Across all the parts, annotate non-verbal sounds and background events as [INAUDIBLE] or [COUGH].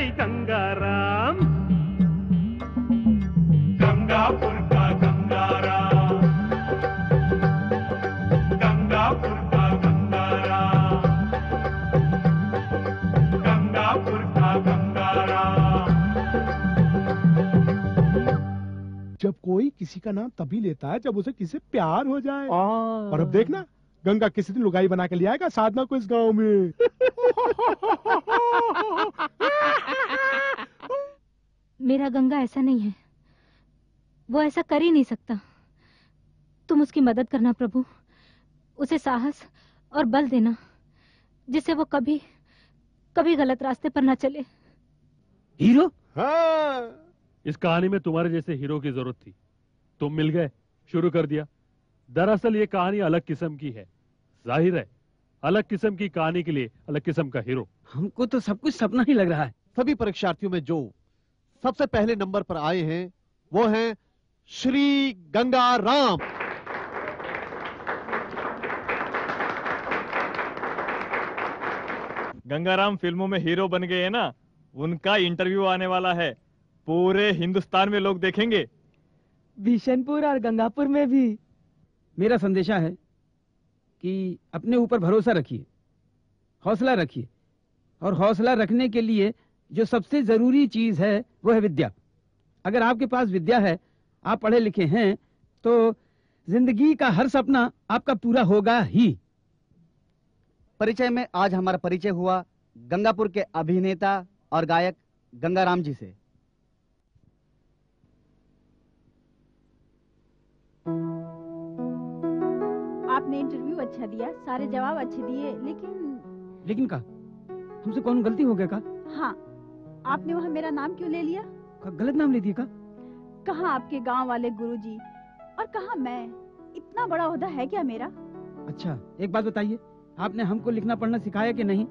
भाई गंगाराम। गंगापुर का गंगाराम। गंगापुर का गंगाराम। गंगापुर का गंगाराम। जब कोई किसी का नाम तभी लेता है जब उसे किसी से प्यार हो जाए। और अब देखना गंगा किसी दिन लुगाई बना के ले आएगा साधना को इस गाँव में। मेरा गंगा ऐसा नहीं है। वो ऐसा कर ही नहीं सकता। तुम उसकी मदद करना प्रभु। उसे साहस और बल देना जिससे वो कभी कभी गलत रास्ते पर ना चले। हीरो? हाँ। इस कहानी में तुम्हारे जैसे हीरो की ज़रूरत थी। तुम मिल गए शुरू कर दिया। दरअसल ये कहानी अलग किस्म की है। ज़ाहिर है अलग किस्म की कहानी के लिए अलग किस्म का हीरो। हमको तो सब कुछ सपना ही लग रहा है। सभी परीक्षार्थियों में जो सबसे पहले नंबर पर आए हैं वो हैं श्री गंगा राम। गंगाराम फ़िल्मों में हीरो बन गए हैं ना? उनका इंटरव्यू आने वाला है। पूरे हिंदुस्तान में लोग देखेंगे। बिशनपुर और गंगापुर में भी। मेरा संदेशा है कि अपने ऊपर भरोसा रखिए, हौसला रखिए, और हौसला रखने के लिए जो सबसे ज़रूरी चीज़ है, वो है विद्या। अगर आपके पास विद्या है, आप पढ़े लिखे हैं तो ज़िंदगी का हर सपना आपका पूरा होगा ही। परिचय में आज हमारा परिचय हुआ गंगापुर के अभिनेता और गायक गंगाराम जी से। आपने इंटरव्यू अच्छा दिया सारे जवाब अच्छे दिए लेकिन लेकिन का? हमसे कौन गलती हो गया का, हाँ आपने वहाँ मेरा नाम क्यों ले लिया? का गलत नाम ले दिया का? कहाँ आपके गाँव वाले गुरुजी? और कहाँ मैं? इतना बड़ा ओहदा है क्या मेरा? अच्छा एक बात बताइए आपने हमको लिखना पढ़ना सिखाया कि नहीं?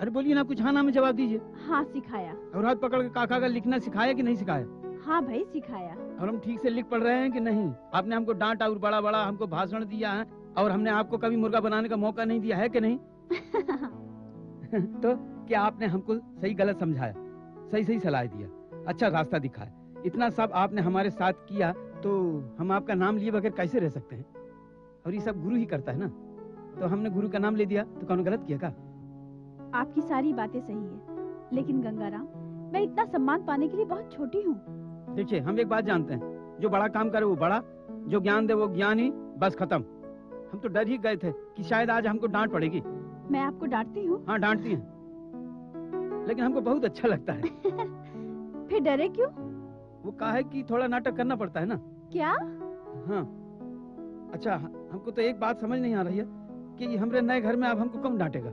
अरे बोलिए ना कुछ हाँ ना में जवाब दीजिए। हाँ सिखाया। और हाथ पकड़ के काका का लिखना सिखाया कि नहीं सिखाया? हाँ भाई सिखाया। और हम ठीक से लिख पढ़ रहे हैं कि नहीं? आपने हमको डांटा और बड़ा बड़ा हमको भाषण दिया है और हमने आपको कभी मुर्गा बनाने का मौका नहीं दिया है कि नहीं? [LAUGHS] तो क्या आपने हमको सही गलत समझाया? सही सही सलाह दिया। अच्छा रास्ता दिखाया। इतना सब आपने हमारे साथ किया तो हम आपका नाम लिए बगैर कैसे रह सकते हैं? और ये सब गुरु ही करता है ना? तो हमने गुरु का नाम ले दिया तो कौन गलत किया का? आपकी सारी बातें सही है लेकिन गंगाराम मैं इतना सम्मान पाने के लिए बहुत छोटी हूँ। देखिए हम एक बात जानते हैं। जो बड़ा काम करे वो बड़ा जो ज्ञान दे वो ज्ञान ही बस खत्म। हम तो डर ही गए थे कि शायद आज हमको डांट पड़ेगी। मैं आपको डांटती हूँ। हाँ डांटती हैं। लेकिन हमको बहुत अच्छा लगता है। [LAUGHS] फिर डरे क्यों? वो कहा है कि थोड़ा नाटक करना पड़ता है ना? क्या? हाँ। अच्छा हमको तो एक बात समझ नहीं आ रही है कि हमारे नए घर में आप हमको कम डांटेगा?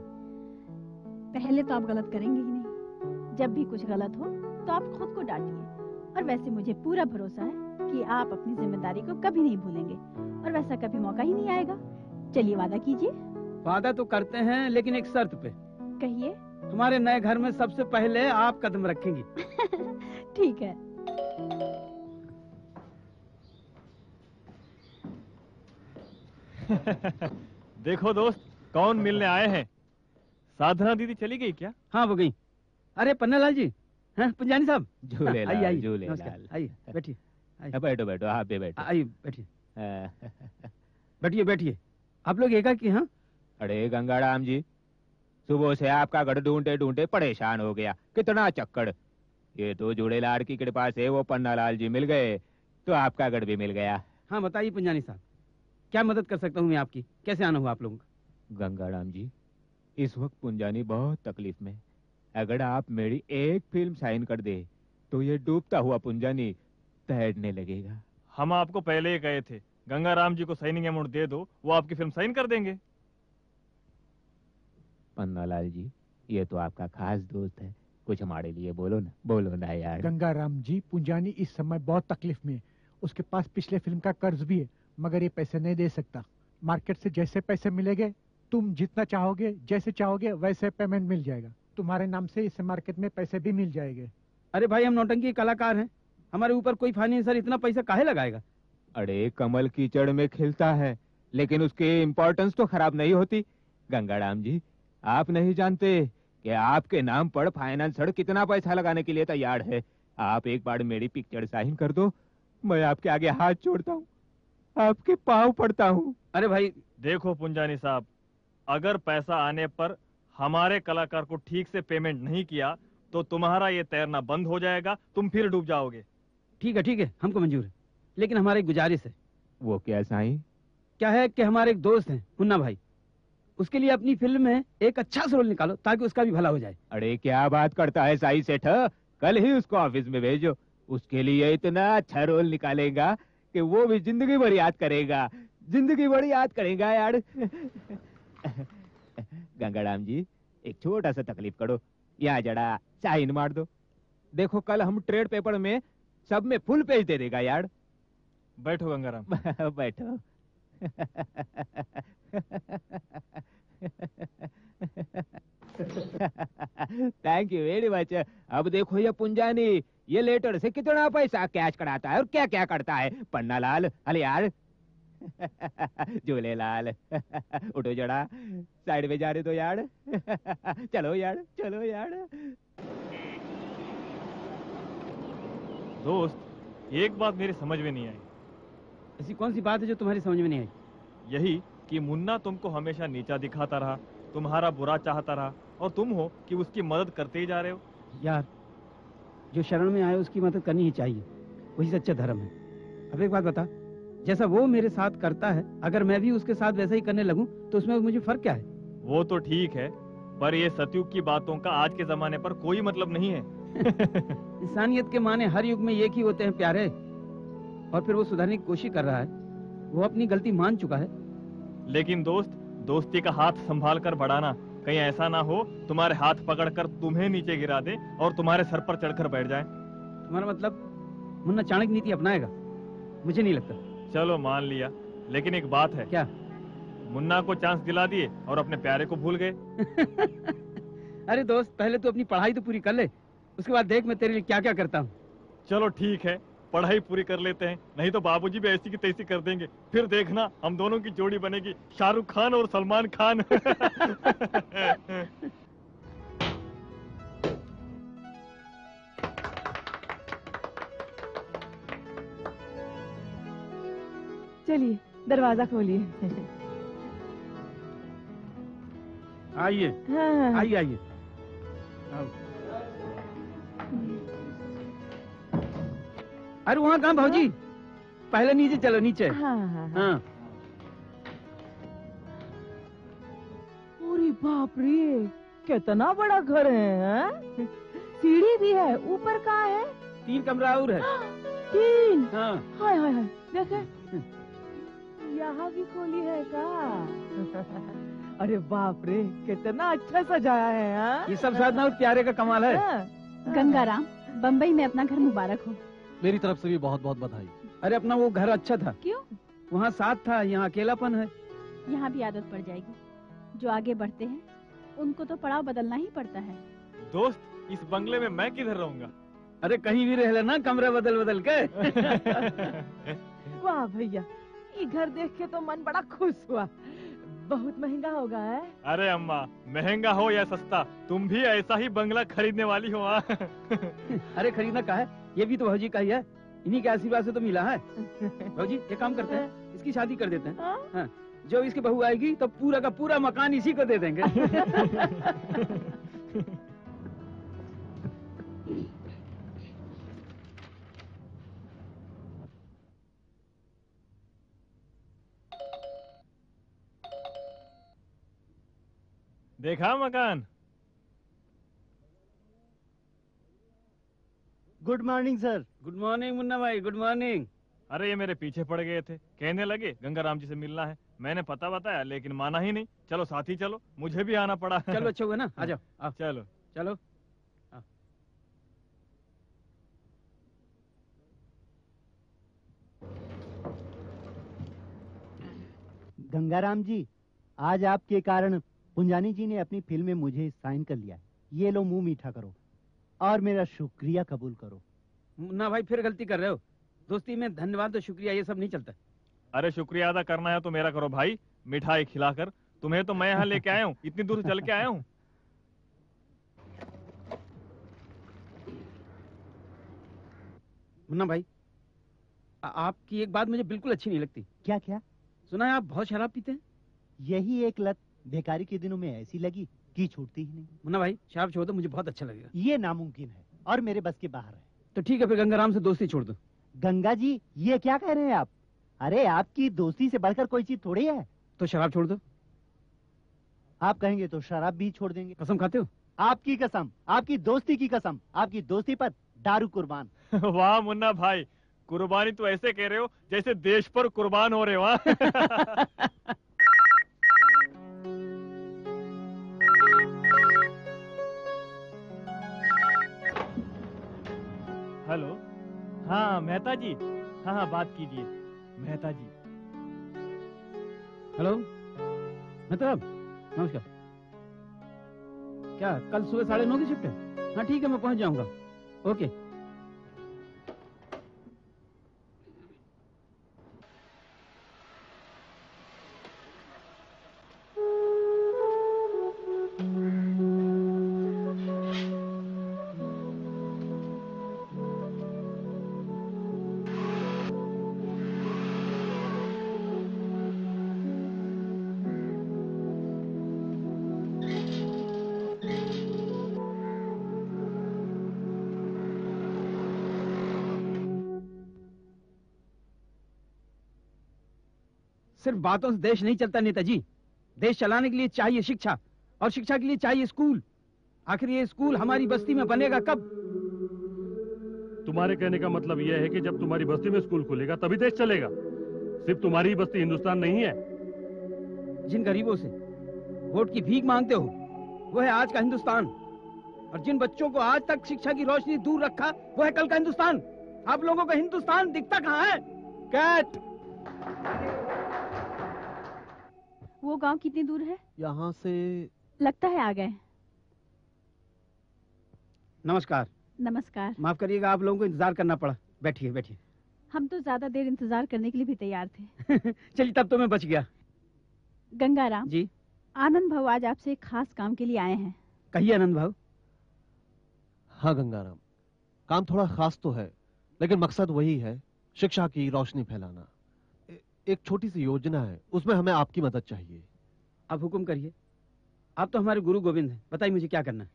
पहले तो आप गलत करेंगे ही नहीं। जब भी कुछ गलत हो तो आप खुद को डांटिए। और वैसे मुझे पूरा भरोसा है कि आप अपनी ज़िम्मेदारी को कभी नहीं भूलेंगे और वैसा कभी मौका ही नहीं आएगा। चलिए वादा कीजिए। वादा तो करते हैं लेकिन एक शर्त पे। कहिए। तुम्हारे नए घर में सबसे पहले आप कदम रखेंगी। [LAUGHS] ठीक है। [LAUGHS] देखो दोस्त कौन मिलने आए हैं? साधना दीदी चली गई क्या? हाँ वो गई। अरे पन्नालाल जी पंजानी साहब। [LAUGHS] झूले आइए आइए झूले बैठिए बैठो बैठो आप भी बैठो। आइए बैठिए। हाँ। [LAUGHS] बैठिए बैठिए। आप लोग एका की हाँ? अरे गंगाराम जी सुबह से आपका घर ढूंढते ढूंढते परेशान हो गया। कितना चक्कर ये तो जुड़े लाड़ की कृपा से वो पन्नालाल जी मिल गए तो आपका गढ़ भी मिल गया। हाँ बताइए पंजानी साहब क्या मदद कर सकता हूँ मैं आपकी? कैसे आना हुआ आप लोगों का? गंगाराम जी इस वक्त पुंजानी बहुत तकलीफ़ में अगर आप मेरी एक फ़िल्म साइन कर दे तो ये डूबता हुआ पुंजानी तैरने लगेगा। हम आपको पहले ही गए थे गंगाराम जी को साइनिंग अमाउंट दे दो वो आपकी फ़िल्म साइन कर देंगे। पन्नालाल जी ये तो आपका खास दोस्त है। कुछ हमारे लिए बोलो ना बोलो ना यार। गंगाराम जी पुंजानी इस समय बहुत तकलीफ़ में है। उसके पास पिछले फ़िल्म का कर्ज भी है मगर ये पैसे नहीं दे सकता। मार्केट से जैसे पैसे मिलेंगे तुम जितना चाहोगे जैसे चाहोगे वैसे पेमेंट मिल जाएगा। तुम्हारे नाम से इस मार्केट में पैसे भी मिल जाएँगे। अरे भाई हम नौटंकी कलाकार हैं। हमारे ऊपर कोई फाइनेंसर इतना पैसा काहे लगाएगा? अरे कमल कीचड़ में खिलता है लेकिन उसकी इम्पोर्टेंस तो खराब नहीं होती। गंगाराम जी आप नहीं जानते कि आपके नाम पर फाइनेंसर कितना पैसा लगाने के लिए तैयार है। आप एक बार मेरी पिक्चर साइन कर दो मैं आपके आगे हाथ जोड़ता हूँ आपके पाँव पड़ता हूँ। अरे भाई देखो पुंजानी साहब अगर पैसा आने पर हमारे कलाकार को ठीक से पेमेंट नहीं किया तो तुम्हारा ये तैरना बंद हो जाएगा तुम फिर डूब जाओगे। ठीक है ठीक है हमको मंजूर है। लेकिन हमारी एक गुजारिश है। वो क्या साईं? क्या है कि हमारे एक दोस्त हैं मुन्ना भाई। उसके लिए अपनी फ़िल्म में एक अच्छा सा रोल निकालो ताकि उसका भी भला हो जाए। अरे क्या बात करता है साई सेठ? कल ही उसको ऑफ़िस में भेजो। उसके लिए इतना अच्छा रोल निकालेगा कि वो भी ज़िंदगी भर याद करेगा। ज़िंदगी भर याद करेगा यार। [LAUGHS] गंगाराम जी एक छोटा सा तकलीफ़ करो। यहाँ जड़ा साइन मार दो। देखो कल हम ट्रेड पेपर में सब में फुल पेज दे देगा यार। बैठो गंगाराम। [LAUGHS] बैठो। थैंक यू वेरी मच अब देखो ये पुंजानी ये लेटर से कितना पैसा कैश कराता है और क्या क्या करता है? पन्ना लाल अरे यार [LAUGHS] झूले लाल। [LAUGHS] उठो जड़ा। साइड में जा रहे तो यार। [LAUGHS] चलो यार चलो यार। दोस्त एक बात मेरी समझ में नहीं आई। ऐसी कौन सी बात है जो तुम्हारी समझ में नहीं आई? यही कि मुन्ना तुमको हमेशा नीचा दिखाता रहा तुम्हारा बुरा चाहता रहा और तुम हो कि उसकी मदद करते ही जा रहे हो। यार जो शरण में आए उसकी मदद करनी ही चाहिए। वही सच्चा धर्म है। अब एक बात बता जैसा वो मेरे साथ करता है अगर मैं भी उसके साथ वैसा ही करने लगूं तो उसमें मुझे फ़र्क क्या है? वो तो ठीक है पर ये सतयुग की बातों का आज के जमाने पर कोई मतलब नहीं है। [LAUGHS] इंसानियत के माने हर युग में एक ही होते हैं प्यारे और फिर वो सुधारने की कोशिश कर रहा है। वो अपनी गलती मान चुका है। लेकिन दोस्त दोस्ती का हाथ संभाल कर बढ़ाना कहीं ऐसा ना हो तुम्हारे हाथ पकड़कर तुम्हें नीचे गिरा दे और तुम्हारे सर पर चढ़कर बैठ जाए। तुम्हारा मतलब मुन्ना चाणक्य नीति अपनाएगा। मुझे नहीं लगता। चलो मान लिया। लेकिन एक बात है। क्या? मुन्ना को चांस दिला दिए और अपने प्यारे को भूल गए। [LAUGHS] अरे दोस्त पहले तो अपनी पढ़ाई तो पूरी कर ले। उसके बाद देख मैं तेरे लिए क्या क्या करता हूँ। चलो ठीक है। पढ़ाई पूरी कर लेते हैं। नहीं तो बाबूजी भी ऐसी की तैसी कर देंगे। फिर देखना हम दोनों की जोड़ी बनेगी शाहरुख खान और सलमान खान। [LAUGHS] [LAUGHS] चलिए दरवाज़ा खोलिए। आइए। हाँ। आइए आइए। अरे वहाँ कहाँ भाजी पहले नीचे चलो नीचे। हाँ हाँ हाँ। हाँ। बाप रे कितना बड़ा घर है हैं? सीढ़ी भी है ऊपर कहाँ है? तीन कमरा और है। तीन। हाँ। हाय हाय हाय देखे। यहाँ भी खोली है का [LAUGHS] अरे बाप रे कितना अच्छा सजाया है हाँ? ये सब साधना और प्यारे का कमाल है। हाँ। गंगाराम बम्बई में अपना घर मुबारक हो। मेरी तरफ़ से भी बहुत बहुत बधाई। अरे अपना वो घर अच्छा था। क्यों? वहाँ साथ था यहाँ अकेलापन है। यहाँ भी आदत पड़ जाएगी। जो आगे बढ़ते हैं उनको तो पड़ाव बदलना ही पड़ता है। दोस्त इस बंगले में मैं किधर रहूँगा? अरे कहीं भी रह लेना कमरा बदल बदल के। [LAUGHS] वाह भैया ये घर देख के तो मन बड़ा खुश हुआ। बहुत महँगा होगा है? अरे अम्मा महँगा हो या सस्ता तुम भी ऐसा ही बंगला खरीदने वाली हो हाँ? [LAUGHS] अरे खरीदना का है? ये भी तो भाजी का ही है। इन्हीं के आशीर्वाद से तो मिला है? भाजी ये काम करते हैं इसकी शादी कर देते हैं। हाँ? हाँ, जो इसकी बहू आएगी तो पूरा का पूरा मकान इसी को दे देंगे। [LAUGHS] [LAUGHS] देखा मकान? Good morning sir good morning Munna भाई गुड मॉर्निंग अरे ये मेरे पीछे पड़ गए थे। कहने लगे गंगाराम जी से मिलना है। मैंने पता बताया लेकिन माना ही नहीं। चलो साथ ही चलो। मुझे भी आना पड़ा। चलो अच्छा हुआ ना? आ जाओ आओ चलो। चलो। गंगाराम जी आज आपके कारण पुंजानी जी ने अपनी फ़िल्म में मुझे साइन कर लिया है। ये लो मुँह मीठा करो और मेरा शुक्रिया कबूल करो। मुन्ना भाई फिर गलती कर रहे हो। दोस्ती में धन्यवाद तो शुक्रिया ये सब नहीं चलता। अरे शुक्रिया अदा करना है तो मेरा करो भाई मिठाई खिलाकर। तुम्हें तो मैं यहाँ लेके आया हूँ इतनी दूर चल के आया हूँ। मुन्ना भाई आपकी एक बात मुझे बिल्कुल अच्छी नहीं लगती। क्या क्या? सुना है आप बहुत शराब पीते हैं। यही एक लत बेकारी के दिनों में ऐसी लगी की छूटती ही नहीं। मुन्ना भाई शराब छोड़ दो मुझे बहुत अच्छा लगेगा। ये नामुमकिन है और मेरे बस के बाहर है। तो ठीक है फिर गंगाराम से दोस्ती छोड़ दो। गंगा जी ये क्या कह रहे हैं आप? अरे आपकी दोस्ती से बढ़कर कोई चीज़ थोड़ी है। तो शराब छोड़ दो। आप कहेंगे तो शराब भी छोड़ देंगे। कसम खाते हो? आपकी कसम आपकी दोस्ती की कसम आपकी दोस्ती पर दारू कुर्बान। [LAUGHS] वाह मुन्ना भाई कुर्बानी तो ऐसे कह रहे हो जैसे देश पर कुर्बान हो रहे हो। [LAUGHS] [LAUGHS] हेलो? हाँ मेहता जी हाँ हाँ बात कीजिए। मेहता जी हेलो? मेहता नमस्कार। क्या, कल सुबह साढ़े नौ की शिफ्ट है? हाँ ठीक है, मैं पहुँच जाऊँगा। ओके। सिर्फ़ बातों से देश नहीं चलता नेताजी। देश चलाने के लिए चाहिए शिक्षा और शिक्षा के लिए चाहिए स्कूल। आखिर ये स्कूल हमारी बस्ती में बनेगा कब? तुम्हारे कहने का मतलब यह है कि जब तुम्हारी बस्ती में स्कूल खुलेगा तभी देश चलेगा। सिर्फ़ तुम्हारी ही बस्ती हिंदुस्तान नहीं है। जिन गरीबों से वोट की भीख मांगते हो वो है आज का हिंदुस्तान। और जिन बच्चों को आज तक शिक्षा की रोशनी दूर रखा वो है कल का हिंदुस्तान। आप लोगों का हिंदुस्तान दिखता कहाँ है? कैट! वो गाँव कितनी दूर है? यहाँ से लगता है आ गए नमस्कार। नमस्कार। माफ़ करिएगा आप लोगों को इंतज़ार करना पड़ा। बैठिए बैठिए। हम तो ज़्यादा देर इंतज़ार करने के लिए भी तैयार थे। [LAUGHS] चलिए तब तो मैं बच गया। गंगाराम जी। आनंद भाव आज आपसे एक खास काम के लिए आए हैं। कहिए आनंद भाव हाँ गंगाराम। काम थोड़ा खास तो है लेकिन मकसद वही है शिक्षा की रोशनी फैलाना। एक छोटी सी योजना है उसमें हमें आपकी मदद चाहिए। आप हुक्म करिए। आप तो हमारे गुरु गोविंद हैं। बताइए मुझे क्या करना है?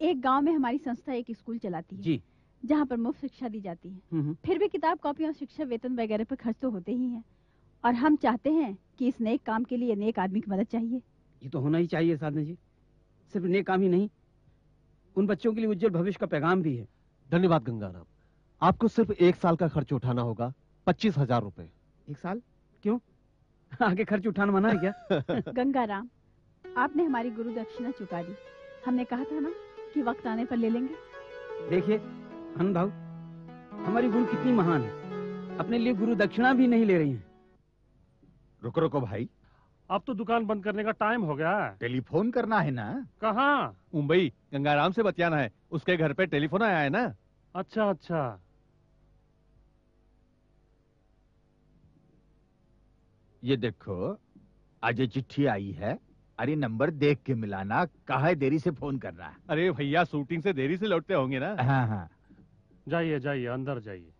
एक गाँव में हमारी संस्था एक स्कूल चलाती है जी। जहाँ पर मुफ़्त शिक्षा दी जाती है। हम्म, हम्म। फिर भी किताब कॉपी और शिक्षा वेतन वगैरह पर खर्च तो होते ही हैं। और हम चाहते हैं कि इस नेक काम के लिए नेक आदमी की मदद चाहिए। ये तो होना ही चाहिए साधना जी। सिर्फ़ नेक काम ही नहीं उन बच्चों के लिए उज्जवल भविष्य का पैगाम भी है। धन्यवाद गंगाराम। आपको सिर्फ़ एक साल का खर्च उठाना होगा पच्चीस हज़ार रुपए। एक साल? क्यों? आगे खर्च उठाना मना है क्या? [LAUGHS] गंगाराम आपने हमारी गुरु दक्षिणा चुका दी। हमने कहा था ना कि वक्त आने पर ले लेंगे। देखिए आनंद भाव हमारी गुरु कितनी महान है। अपने लिए गुरु दक्षिणा भी नहीं ले रही है। रुको रुको भाई। अब तो दुकान बंद करने का टाइम हो गया टेलीफोन करना है ना? कहाँ? मुंबई गंगाराम से बतियाना है। उसके घर पे टेलीफोन आया है ना? अच्छा अच्छा। ये देखो आज ये चिट्ठी आई है। अरे नंबर देख के मिलाना कहा है देरी से फ़ोन कर रहा है। अरे भैया शूटिंग से देरी से लौटते होंगे ना। हाँ हाँ। जाइए जाइए अंदर जाइए।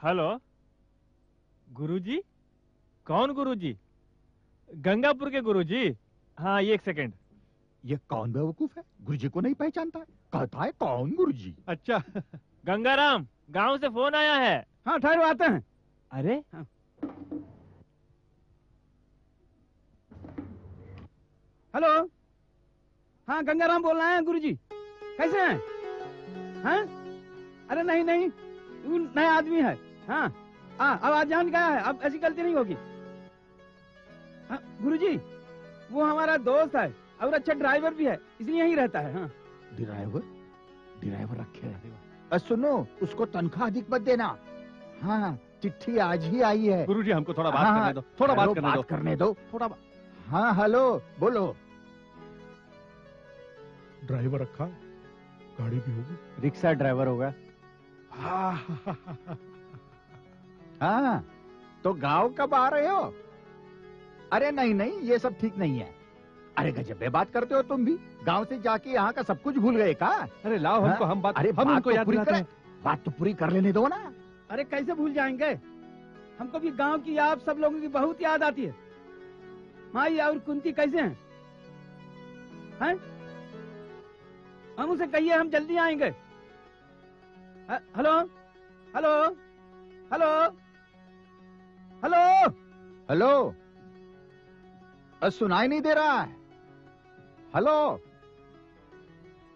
हेलो। गुरुजी? कौन गुरुजी? गंगापुर के गुरुजी? हाँ ये एक सेकंड ये कौन बेवकूफ़ है? गुरुजी को नहीं पहचानता कहता है कौन गुरुजी? अच्छा गंगाराम गाँव से फ़ोन आया है। हाँ ठहरो आते हैं। अरे? हेलो? हाँ गंगाराम बोल रहे हैं गुरुजी। कैसे हैं? हैं? अरे नहीं नहीं वो नया आदमी है। हाँ हाँ अब आज जान गया है अब ऐसी गलती नहीं होगी। हाँ गुरुजी वो हमारा दोस्त है और अच्छा ड्राइवर भी है इसलिए यही रहता है हाँ। ड्राइवर? ड्राइवर रखे है। सुनो उसको तनख्वाह अधिक मत देना। हाँ चिट्ठी आज ही आई है। गुरुजी हमको थोड़ा बात हाँ, करने दो थोड़ा बात करने दो। करने दो। थोड़ा बा- हाँ हेलो बोलो। ड्राइवर रखा गाड़ी भी होगी। रिक्शा ड्राइवर होगा। हाँ तो गाँव कब आ रहे हो? अरे नहीं नहीं ये सब ठीक नहीं है। अरे गजब बात करते हो तुम भी। गाँव से जाके यहाँ का सब कुछ भूल गए का? अरे लाओ हमको हाँ? हम बात अरे हम बात उनको तो याद पूरी हैं। बात तो पूरी कर लेने दो ना। अरे कैसे भूल जाएँगे? हमको भी गाँव की आप सब लोगों की बहुत याद आती है। माई और कुंती कैसे हैं? हैं? हम उसे कहिए हम जल्दी आएँगे। Hello? Hello? Hello? Hello? Hello? सुनाई नहीं दे रहा है। हेलो।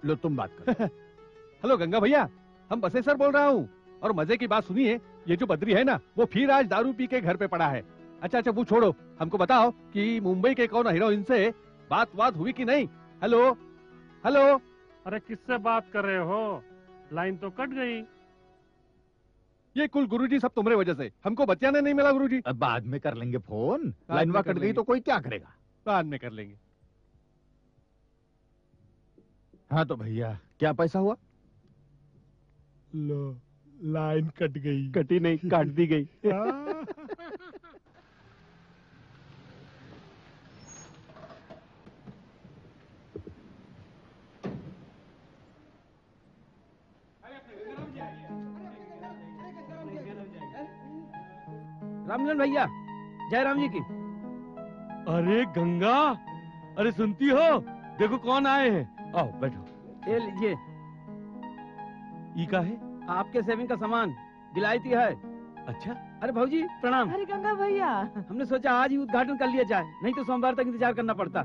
लो तुम बात करो। [LAUGHS] हेलो गंगा भैया। हम बसेसर बोल रहा हूँ। और मज़े की बात सुनिए ये जो बद्री है ना वो फिर आज दारू पी के घर पे पड़ा है। अच्छा अच्छा वो छोड़ो। हमको बताओ कि मुंबई के कौन हीरोइन से बात बात हुई कि नहीं? हेलो। हेलो। अरे किससे बात कर रहे हो? लाइन तो कट गई। ये कुल गुरुजी सब तुम्हारे वजह से। हमको बचाने नहीं मिला गुरुजी। अब बाद में कर लेंगे फ़ोन। लाइन कट गई तो कोई क्या करेगा? बाद में कर लेंगे। हाँ तो भैया क्या पैसा हुआ? लो लाइन कट गई। कटी नहीं काट दी गई। [LAUGHS] हाँ। रामलन भैया जयराम जी की। अरे गंगा अरे सुनती हो देखो कौन आए हैं। आओ बैठो। ये लीजिए। ई का है? आपके सेविंग का सामान दिलायती है। अच्छा। अरे भाजी प्रणाम। अरे गंगा भैया। हमने सोचा आज ही उद्घाटन कर लिया जाए नहीं तो सोमवार तक इंतज़ार करना पड़ता।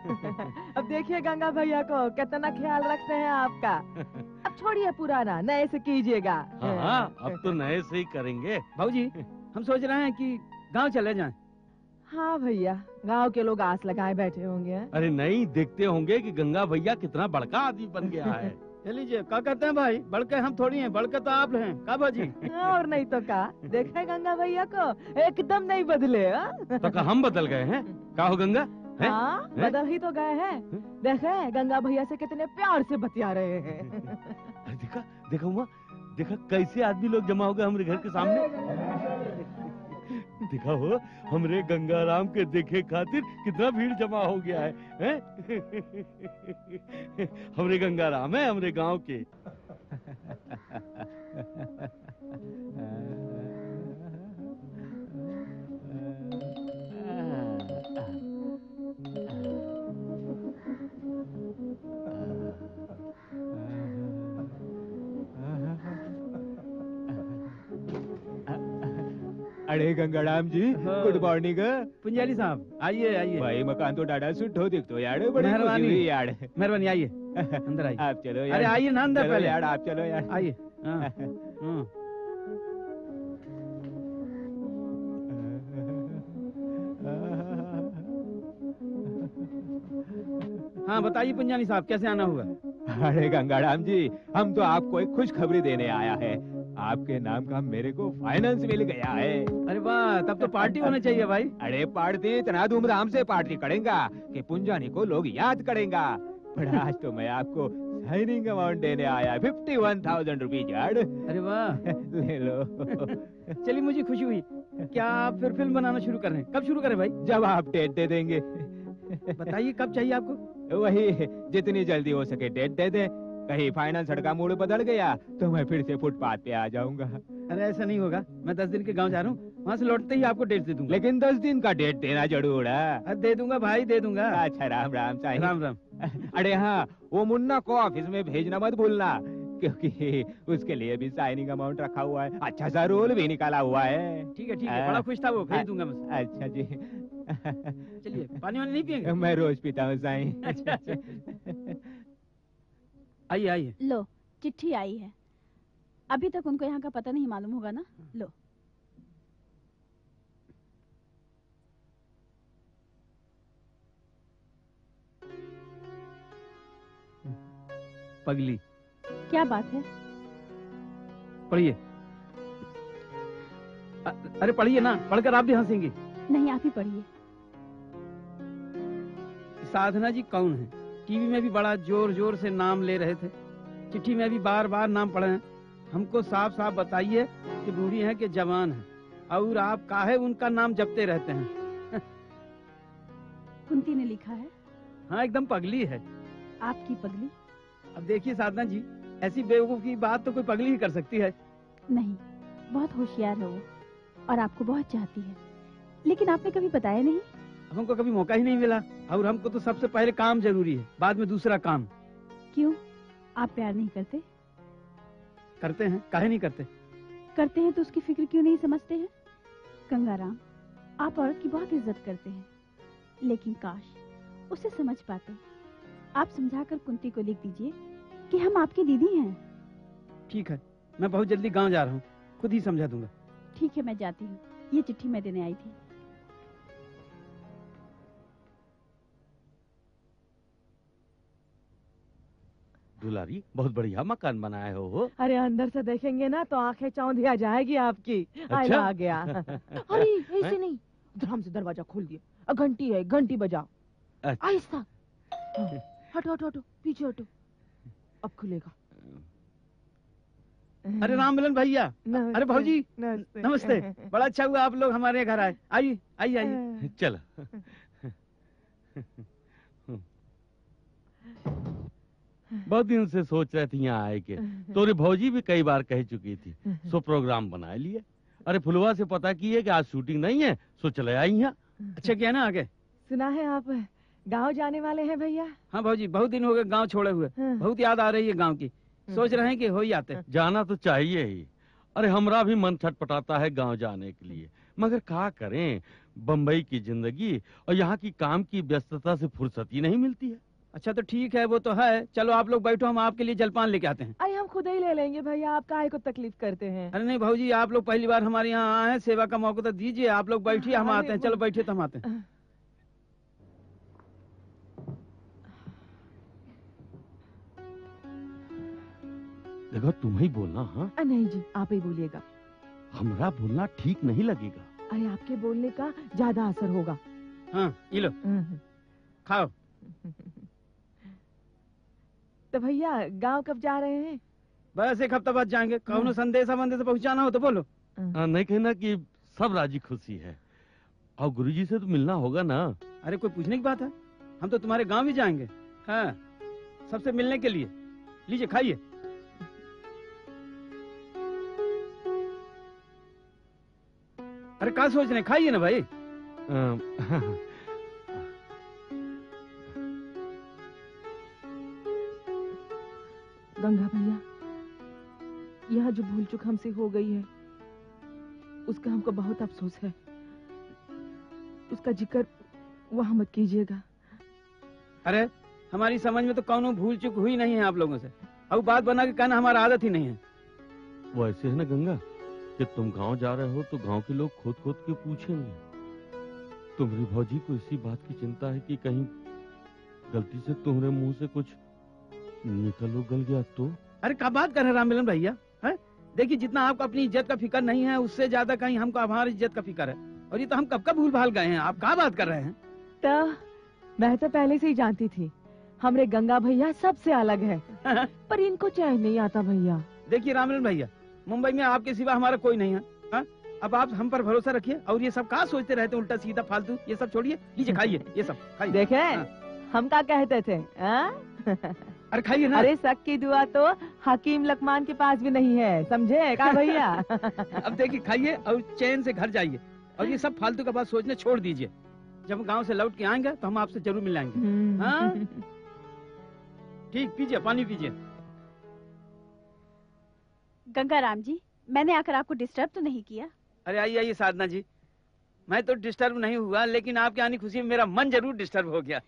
[LAUGHS] अब देखिए गंगा भैया को कितना ख्याल रखते हैं आपका। अब छोड़िए पुराना नए से कीजिएगा। हाँ अब तो नए से ही करेंगे। भाजी हम सोच रहे हैं कि गाँव चले जाएँ। हाँ भैया गाँव के लोग आस लगाए बैठे होंगे अरे नहीं देखते होंगे कि गंगा भैया कितना बड़का आदमी बन गया है। [LAUGHS] लीजिए क्या कहते हैं भाई? बड़के हम थोड़ी हैं बढ़के तो आप हैं। का भाजी और नहीं तो का देखे गंगा भैया को? एकदम नहीं बदले हाँ? तो का हम बदल गए हैं? का हो गंगा? हैं? हाँ हैं? बदल ही तो गए हैं। देखे गंगा भैया से कितने प्यार से बतिया रहे हैं। देखा देखा हुआ देखा कैसे आदमी लोग जमा हो गए हमारे घर के सामने। देखा हो हमरे गंगाराम के देखे खातिर कितना भीड़ जमा हो गया है, हैं? [LAUGHS] हमरे गंगाराम है हमरे गाँव के गंगाराम जी हाँ। गुड मॉर्निंग पुंजाली साहब आइए आइए। भाई मकान तो डाडा सुट हो दिख तो यार बड़ी मेहरबानी। यार। मेहरबानी आइए अंदर आइए। आप चलो यार। अरे आइए ना अंदर पहले। यार आप चलो यार। आइए हाँ, हाँ। [LAUGHS] हाँ बताइए पुंजानी साहब कैसे आना हुआ? अरे गंगाराम जी हम तो आपको एक खुशखबरी देने आया है। आपके नाम का मेरे को फाइनेंस मिल गया है। अरे वाह तब तो पार्टी होना चाहिए भाई। अरे पार्टी इतना धूमधाम से पार्टी करेगा कि पुंजानी को लोग याद करेंगे। पर आज तो मैं आपको साइनिंग अमाउंट देने आया फिफ्टी वन थाउज़ेंड रुपीज़ अरे वाह। [LAUGHS] ले लो। चलिए मुझे खुशी हुई। क्या आप फिर फ़िल्म बनाना शुरू कर रहे हैं? कब शुरू करें भाई? जब आप डेट दे देंगे। बताइए कब चाहिए आपको? वही जितनी जल्दी हो सके डेट दे दे। कहीं फाइनल सड़का मूड बदल गया तो मैं फिर से फुटपाथ पे आ जाऊँगा। अरे ऐसा नहीं होगा। मैं दस दिन के गाँव जा रहा हूँ वहाँ से लौटते ही आपको डेट दे दूँगा। लेकिन दस दिन का डेट देना ज़रूर है। दे दूँगा भाई दे दूँगा। अच्छा राम राम चाहिए राम राम। अरे हाँ वो मुन्ना को ऑफ़िस में भेजना मत भूलना क्योंकि उसके लिए भी साइनिंग अमाउंट रखा हुआ है। अच्छा सा रोल भी निकाला हुआ है। ठीक है ठीक है बड़ा खुश था वो खरीद दूँगा मैं अच्छा जी। चलिए पानी वानी नहीं पियेंगे? मैं रोज पीता हूँ साईं। अच्छा अच्छा। आइए आइए। लो चिट्ठी आई है। अभी तक उनको यहाँ का पता नहीं मालूम होगा ना? लो। पगली। क्या बात है? पढ़िए। अरे पढ़िए ना पढ़कर आप भी हंसेंगे। नहीं आप ही पढ़िए। साधना जी कौन है? टीवी में भी बड़ा ज़ोर ज़ोर से नाम ले रहे थे। चिट्ठी में भी बार बार नाम पढ़े हैं। हमको साफ़ साफ़ बताइए कि बूढ़ी है कि जवान है। और आप काहे उनका नाम जपते रहते हैं? [LAUGHS] कुंती ने लिखा है। हाँ एकदम पगली है। आपकी पगली? अब देखिए साधना जी ऐसी बेवकूफ़ की बात तो कोई पगली ही कर सकती है। नहीं बहुत होशियार है वो और आपको बहुत चाहती है। लेकिन आपने कभी बताया नहीं? हमको कभी मौका ही नहीं मिला। और हमको तो सबसे पहले काम ज़रूरी है बाद में दूसरा काम। क्यों? आप प्यार नहीं करते? करते हैं काहे नहीं करते? करते हैं तो उसकी फ़िक्र क्यों नहीं समझते हैं? गंगाराम आप औरत की बहुत इज़्ज़त करते हैं। लेकिन काश उसे समझ पाते। आप समझाकर कुंती को लिख दीजिए कि हम आपकी दीदी हैं। ठीक है मैं बहुत जल्दी गाँव जा रहा हूँ। खुद ही समझा दूँगा। ठीक है मैं जाती हूँ। ये चिट्ठी मैं देने आई थी। दुलारी बहुत बढ़िया मकान बनाए हो हो। अरे अंदर से देखेंगे ना तो आँखें चौंधी आ जाएगी आपकी। अच्छा? आ गया। [LAUGHS] अरे ऐसे नहीं। धम से दरवाज़ा खोल दिया अ, घंटी है घंटी बजाओ। अच्छा। आहिस्ता। हटो हटो हटो पीछे हटो। अब खुलेगा। अरे राम मिलन भैया। नमस्ते, अरे भाजी नमस्ते। नमस्ते। बड़ा अच्छा हुआ आप लोग हमारे घर आए। आइए आइए आइए। चलो। [LAUGHS] [LAUGHS] बहुत दिन से सोच रहे थे यहाँ आए के। [LAUGHS] तोरी भौजी भी कई बार कह चुकी थी [LAUGHS] सो प्रोग्राम बना लिए। अरे फुलवा से पता की है कि आज शूटिंग नहीं है सो चले आई यहाँ। अच्छा क्या ना आगे? सुना है आप गाँव जाने वाले हैं भैया? हाँ भाजी बहुत दिन हो गए गाँव छोड़े हुए। बहुत याद आ रही है गाँव की। सोच रहे हैं कि हो ही आते। जाना तो चाहिए ही। अरे हमरा भी मन छटपटाता है गाँव जाने के लिए। मगर क्या करें बम्बई की ज़िंदगी और यहाँ की काम की व्यस्तता से फुर्सत ही नहीं मिलती है। अच्छा तो ठीक है वो तो है। चलो आप लोग बैठो हम आपके लिए जलपान लेके आते हैं। अरे हम खुद ही ले लेंगे भैया आप काहे को तकलीफ़ करते हैं। अरे नहीं भाजी आप लोग पहली बार हमारे यहाँ आए हैं सेवा का मौका तो दीजिए आप लोग बैठिए हम आते हैं। चलो बैठिए तो हम आते हैं। देखो तुम ही बोलना हाँ? नहीं जी आप ही बोलिएगा। हमारा बोलना ठीक नहीं लगेगा। अरे आपके बोलने का ज़्यादा असर होगा। हाँ ये लो। खाओ। तो भैया गाँव कब जा रहे हैं? बस एक हफ़्ता बाद जाएँगे। कौनो संदेशा वंदेशा पहुंचाना हो तो बोलो। हाँ, नहीं कहना कि सब राज़ी खुशी है। और गुरुजी से तो मिलना होगा ना। अरे कोई पूछने की बात है? हम तो तुम्हारे गाँव भी जाएँगे। हाँ सबसे मिलने के लिए। लीजिए खाइए। अरे कहा सोच रहे खाइए ना भाई। अम, गंगा यह जो भूल चुक हमसे हो गई है उसका हमको बहुत अफसोस है। उसका ज़िक्र वहाँ मत कीजिएगा। अरे हमारी समझ में तो कौनो भूल चुक हुई नहीं है आप लोगों से। अब बात बना के कहना हमारा आदत ही नहीं है। वो ऐसे है ना गंगा कि तुम गाँव जा रहे हो तो गाँव के लोग खोद खोद के पूछेंगे। तुम्हारी भौजी को इसी बात की चिंता है कि कहीं गलती से तुम्हारे मुँह से कुछ निकल उगल गया तो? अरे क्या बात कर रहे हैं राममिलन भैया? देखिए जितना आपको अपनी इज़्ज़त का फ़िक्र नहीं है उससे ज़्यादा कहीं हमको हमारी इज़्ज़त का फ़िक्र है। और ये तो हम कब कब भूल भाल गए हैं? आप क्या बात कर रहे हैं? तो मैं तो पहले से ही जानती थी हमरे गंगा भैया सबसे अलग है। [LAUGHS] पर इनको चैन नहीं आता भैया। देखिए रामलिन भैया मुंबई में आपके सिवा हमारा कोई नहीं है हा? अब आप हम पर भरोसा रखिए और ये सब कहा सोचते रहते हैं? उल्टा सीधा फालतू ये सब छोड़िए लीजिए खाइए ये सब खाइए। देखे हाँ। हम क्या कहते थे आ? [LAUGHS] अरे खाइए ना। अरे शक की दुआ तो हकीम लकमान के पास भी नहीं है समझे? का भैया? [LAUGHS] अब देखिए खाइए और चैन से घर जाइए। और ये सब फालतू का बात सोचने छोड़ दीजिए। जब हम गाँव से लौट के आएँगे तो हम आपसे ज़रूर मिल आएँगे हाँ? ठीक पीजिए पानी पीजिए। गंगाराम जी मैंने आकर आपको डिस्टर्ब तो नहीं किया। अरे आइए आइए साधना जी। मैं तो डिस्टर्ब नहीं हुआ लेकिन आपके आने की खुशी में मेरा मन ज़रूर डिस्टर्ब हो गया।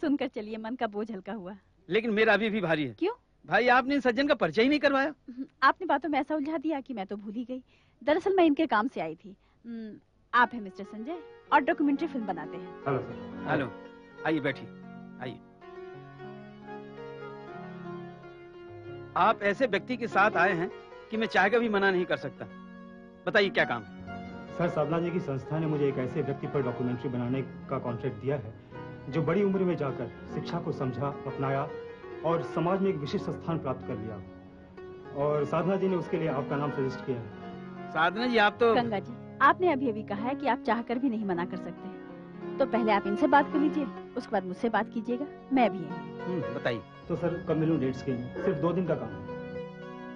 सुनकर चलिए मन का बोझ हल्का हुआ। लेकिन मेरा अभी भी भारी है। क्यों? भाई आपने इन सज्जन का परिचय ही नहीं करवाया? आपने बातों में ऐसा उलझा दिया कि मैं तो भूल ही गई। दरअसल मैं इनके काम से आई थी। हम्म, आप हैं मिस्टर संजय और डॉक्यूमेंट्री फ़िल्म बनाते हैं। Hello sir. हेलो आइए बैठिए आइए। आप ऐसे व्यक्ति के साथ आए हैं कि मैं चाह भी मना नहीं कर सकता। बताइए क्या काम है? सर साधना जी की संस्था ने मुझे एक ऐसे व्यक्ति पर डॉक्यूमेंट्री बनाने का कॉन्ट्रैक्ट दिया है जो बड़ी उम्र में जाकर शिक्षा को समझा अपनाया और समाज में एक विशिष्ट स्थान प्राप्त कर लिया। और साधना जी ने उसके लिए आपका नाम सजेस्ट किया है। साधना जी आप तो गंगा जी आपने अभी अभी कहा है कि आप चाहकर भी नहीं मना कर सकते। तो पहले आप इनसे बात कर लीजिए उसके बाद मुझसे बात कीजिएगा। मैं भी यहीं बताइए। तो सर कब मिलूं डेट्स के लिए? सिर्फ़ दो दिन का काम है।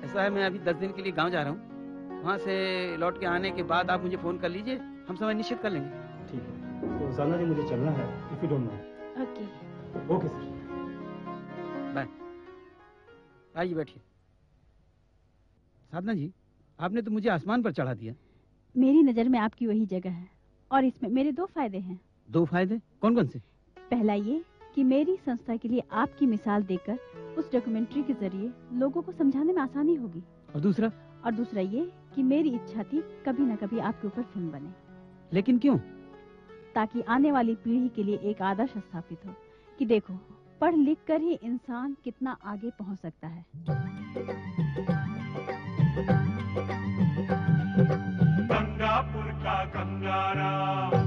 ऐसा है मैं अभी दस दिन के लिए गाँव जा रहा हूँ। वहाँ से लौट के आने के बाद आप मुझे फ़ोन कर लीजिए हम समय निश्चित कर लेंगे। ठीक है। तो जी मुझे चलना है if you don't mind okay okay sir bye आइए बैठिए। साधना जी आपने तो मुझे आसमान पर चढ़ा दिया। मेरी नज़र में आपकी वही जगह है और इसमें मेरे दो फ़ायदे हैं। दो फ़ायदे? कौन कौन से? पहला ये कि मेरी संस्था के लिए आपकी मिसाल देकर उस डॉक्यूमेंट्री के ज़रिए लोगों को समझाने में आसानी होगी। और दूसरा? और दूसरा ये कि मेरी इच्छा थी कभी न कभी आपके ऊपर फ़िल्म बने। लेकिन क्यों? ताकि आने वाली पीढ़ी के लिए एक आदर्श स्थापित हो कि देखो, पढ़ लिख कर ही इंसान कितना आगे पहुँच सकता है। गंगापुर का गंगाराम।